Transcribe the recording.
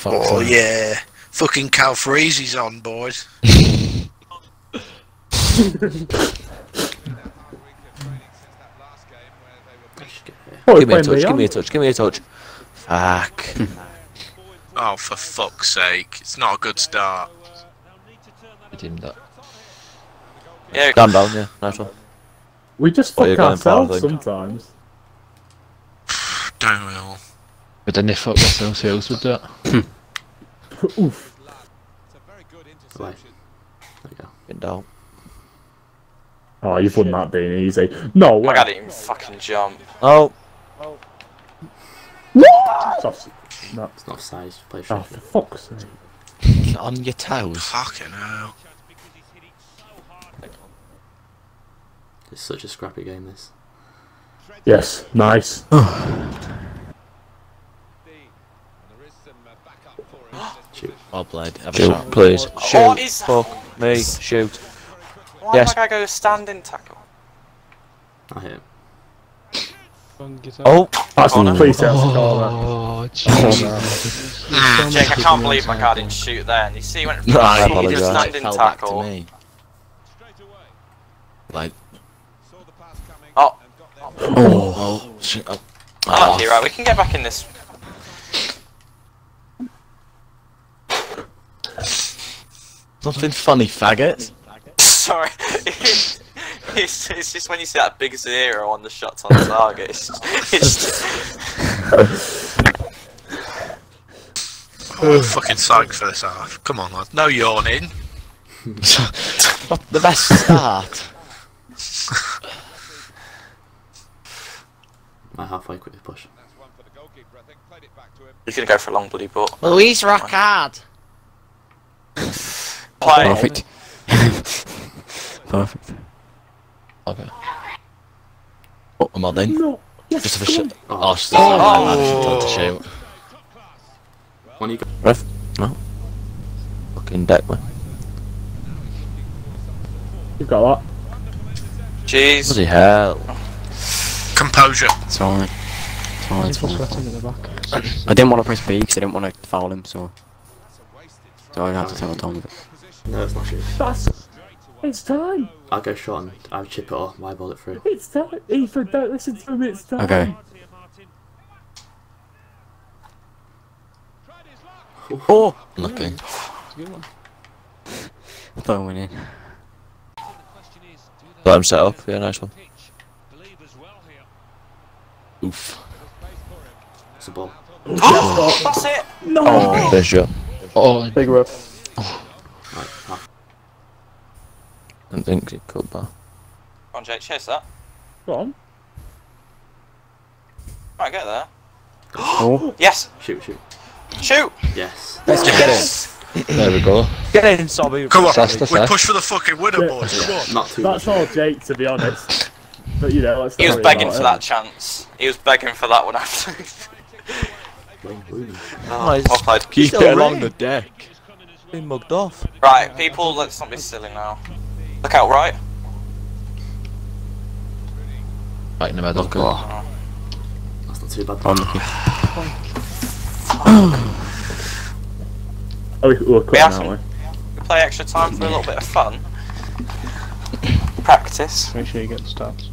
fuck's Oh sake. yeah, fucking Calfreezy's on, boys. Oh, Give me a touch, give Leon. me a touch, give me a touch. Fuck. Oh, for fuck's sake! It's not a good start. Redeemed that. Yeah, Stand down, yeah, nice one. We just fuck going for it, I ourselves sometimes. Don't we all? But then they fuck themselves, who else would do it? Oof. Away. There you go. Get down. Oh, you've won that being easy. No I way. got it even fucking jump. Oh, That's- No. It's not size. Play Oh, shot. for fuck's sake. On your toes. Fucking hell. It's such a scrappy game. This. Yes, nice. Shoot. Well played. Have a shoot, shot. please. Shoot. What is- Fuck me. Shoot. Why Yes. am I gonna go standing tackle? I hit. Oh, That's Corner. please say that's a. Oh, Jesus. Ah, Jake, I can't believe my car didn't shoot there. And you see when it No, I he did a apologise. standing fell to tackle. me. Like, Oh, oh, shit. Oh, unlucky, right? We can get back in this. Nothing funny, faggot. Sorry. it's, it's just when you see that big zero on the shots on target. It's, it's Oh, I'm fucking psyched for this half. Come on, lad. No yawning. Not the best start. My halfway quickly push. he's gonna go for a long bloody ball. Louise Rockard. Play. Perfect. Perfect. Okay. Oh, am oh, oh. I then? No. Just have a shot. Oh, Oh, she's oh. trying to shoot. When you go. ref. No. Fucking deck, man. You've got Jeez. Bloody hell. Composure. It's alright. It's alright, it's fine. I didn't want to press B because I didn't want to foul him, so. So I had to tell Tom. But No, it's not shoot. that. That's. It's time. I'll go shot and I'll chip it off. Why ball it through? It's time. Ethan, don't listen to him. It's time. Okay. Oh! oh lucky. I thought I went in. Got him set up. Yeah, nice one. Oof. It's a ball. Oh, that's it. Oh, no. Oh, there's shot. Oh, Big ref. Right, half. I don't think it could, but. Come on, Jake, chase that. Go on. Right, get there. Oh, Yes. Shoot, shoot. Shoot. Yes. Yes. there we go. Get in, Sobby. Come on, That's the we push for the fucking winner, boys. Come on. Not too That's much. all Jake, to be honest. But you know, let's He was begging about for it. that chance. He was begging for that one after. Wayne Rooney. oh, well played. Keep Still it along ring. the deck. Been mugged off. Right, people, let's not be silly now. Look out, right? Right in the middle. Good. oh, That's not too bad. unlucky. Oh, we- we're quitting, have aren't we? We play extra time for a little bit of fun. Practice. Make sure you get the stats.